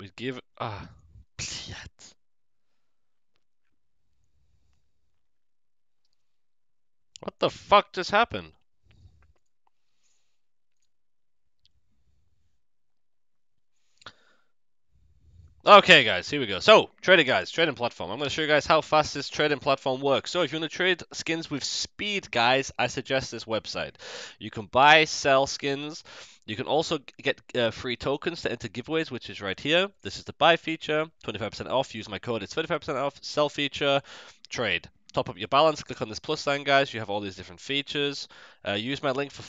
Trade give. Ah. Блядь. What the fuck just happened? Okay, guys, here we go. So, trading, guys, trading platform. I'm going to show you guys how fast this trading platform works. So, if you want to trade skins with speed, guys, I suggest this website. You can buy, sell skins. you can also get uh, free tokens to enter giveaways, which is right here. This is the buy feature, 25% off. Use my code. It's 25% off. Sell feature, trade. Top up your balance. Click on this plus sign, guys. You have all these different features. Uh, use my link for